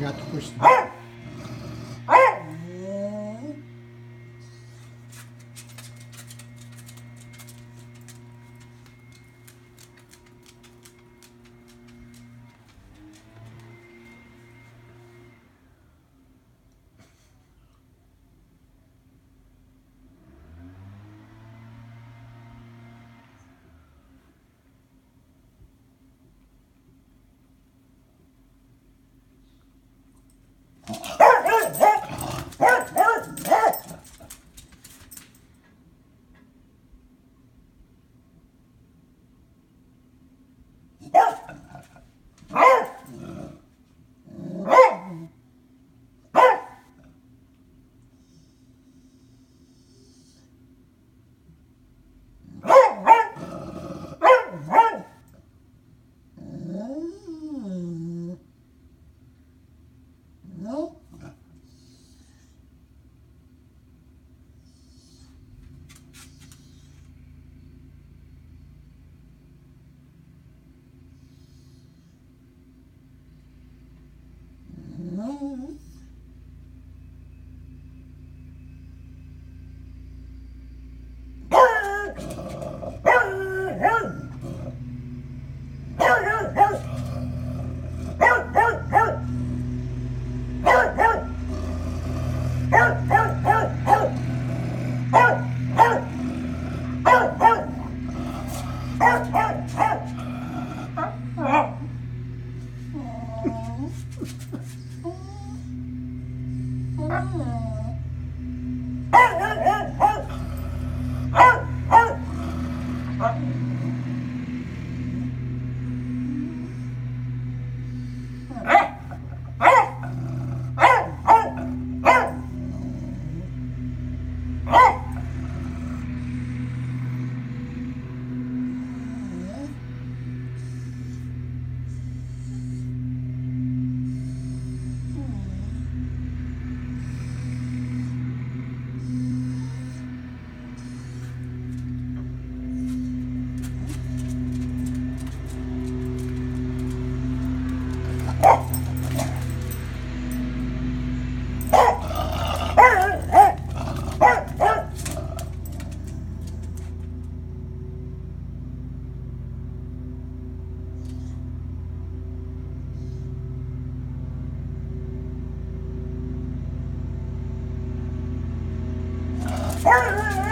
gato custa. Oh! Mm. Ah!